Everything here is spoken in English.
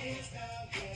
Praise the